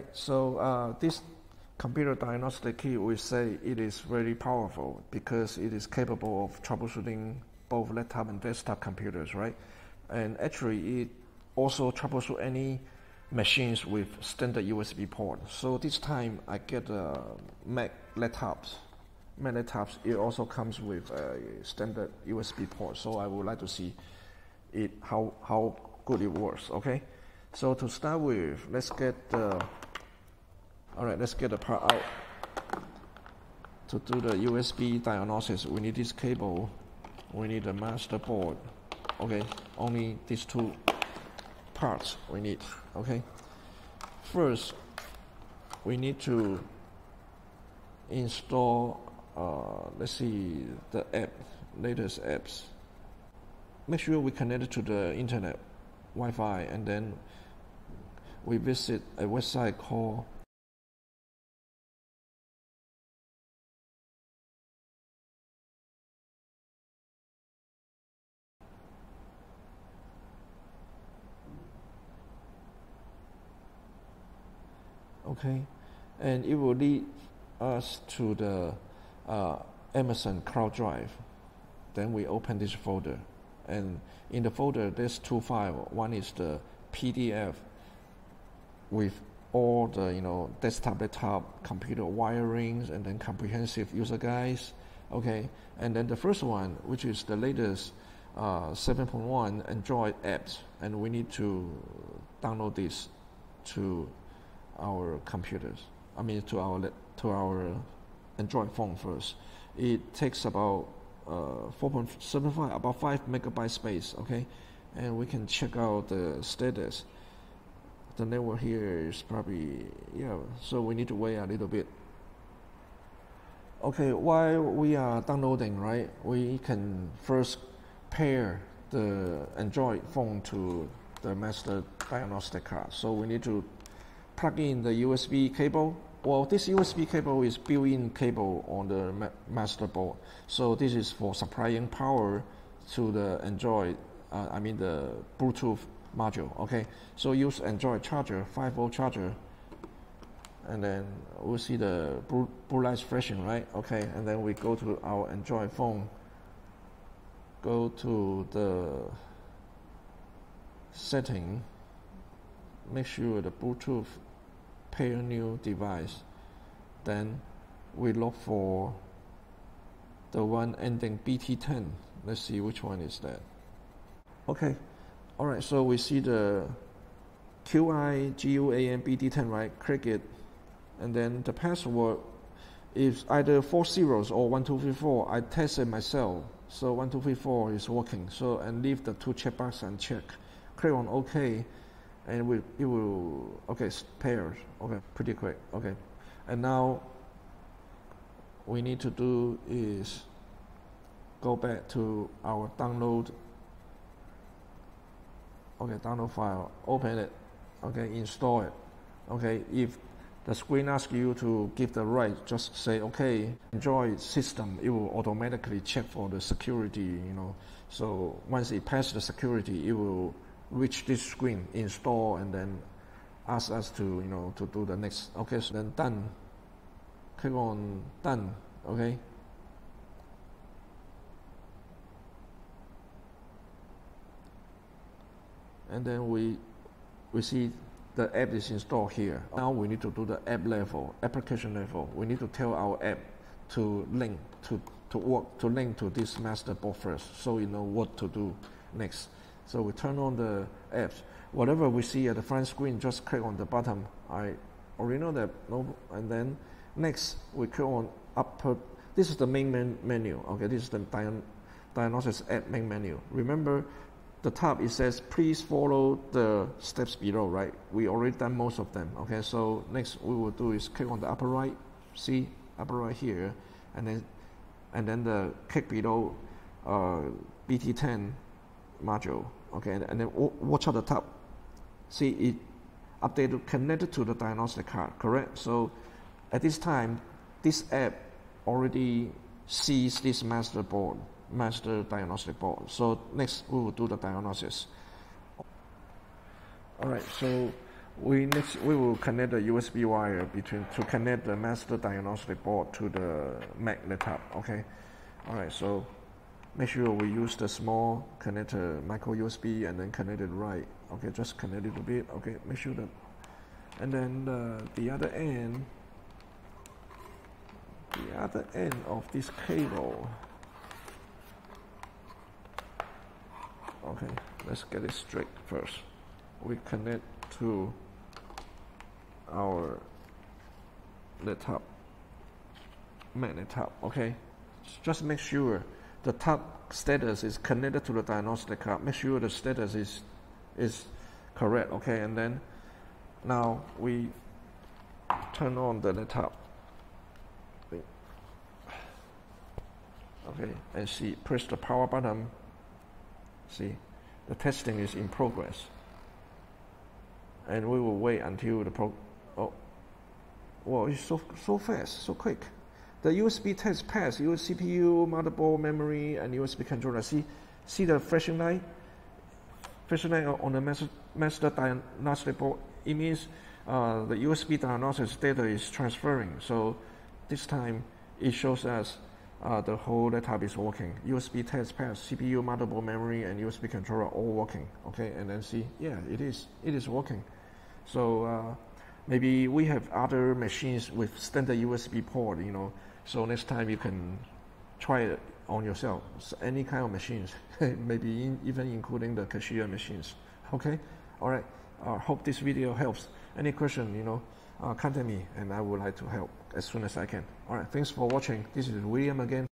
right? So uh, this computer diagnostic kit, we say it is very powerful because it is capable of troubleshooting both laptop and desktop computers, right? And actually, it also troubleshoot any machines with standard USB port. So this time I get a Mac laptops. Mac laptops, it also comes with a standard USB port. So I would like to see it how how good it works. Okay. So to start with, let's get the all right. Let's get the part out. To do the USB diagnosis, we need this cable. We need the master board. Okay, only these two parts we need. Okay. First, we need to install. Uh, let's see the app, latest apps. Make sure we connect it to the internet, Wi-Fi, and then we visit a website called okay? And it will lead us to the uh, Amazon Cloud Drive. Then we open this folder. And in the folder there's two files. One is the PDF with all the you know desktop laptop computer wirings and then comprehensive user guides okay? And then the first one which is the latest uh, 7.1 android apps. And we need to download this to our computers i mean to our to our android phone first. It takes about uh, 4.75 about 5 megabyte space okay? And we can check out the status. The network here is probably yeah so we need to wait a little bit. Okay while we are downloading right we can first pair the android phone to the master diagnostic card. So we need to plug in the usb cable? Well this usb cable is built-in cable on the ma master board. So this is for supplying power to the android uh, i mean the bluetooth module okay? So use android charger 5 volt charger and then we'll see the blue, blue light flashing right? Okay and then we go to our android phone. Go to the setting. Make sure the bluetooth pair new device then we look for the one ending bt10 let's see which one is that okay all right, so we see the QI GUA, and BT10, right? Click it, and then the password is either four zeros or one two three four. I tested myself, so one two three four is working. So and leave the two checkbox and check. Click on OK, and we it will okay pairs. Okay, pretty quick. Okay, and now we need to do is go back to our download okay download file open it okay install it okay if the screen asks you to give the right just say okay enjoy system it will automatically check for the security you know so once it passes the security it will reach this screen install and then ask us to you know to do the next okay so then done click on done okay and then we we see the app is installed here. Now we need to do the app level, application level. We need to tell our app to link to to work to link to this master board first, so we know what to do next. So we turn on the apps. Whatever we see at the front screen, just click on the bottom. I already know that. No, and then next we click on upper. This is the main men menu. Okay, this is the diagn diagnosis app main menu. Remember the top it says please follow the steps below right we already done most of them okay so next we will do is click on the upper right see upper right here and then and then the click below uh, bt10 module okay and, then watch out the top see it updated connected to the diagnostic card correct so at this time this app already sees this master board master diagnostic board. So next we will do the diagnosis. All right, so we next we will connect the USB wire between to connect the master diagnostic board to the Mac laptop. Okay, all right. So make sure we use the small connector micro USB and then connect it right. Okay, just connect a little bit. Okay, make sure that, and then uh, the other end, the other end of this cable. Okay, let's get it straight first. We connect to our laptop magnet top okay just make sure the top status is connected to the diagnostic card make sure the status is is correct okay? And then now we turn on the laptop. Okay and see press the power button. See the testing is in progress. And we will wait until the pro oh well it's so so fast so quick the USB test passed your CPU motherboard memory and USB controller see see the flashing light flashing light on the master, master diagnostic board it means uh, the USB diagnosis data is transferring so this time it shows us uh, the whole laptop is working. USB test pass, CPU, motherboard, memory, and USB controller all working. Okay, and then see, yeah, it is, it is working. So uh, maybe we have other machines with standard USB port, you know. So next time you can try it on yourself. So any kind of machines, maybe in, even including the cashier machines. Okay, all right. I uh, hope this video helps. Any question, you know, uh, contact me, and I would like to help as soon as I can. All right. Thanks for watching. This is William again.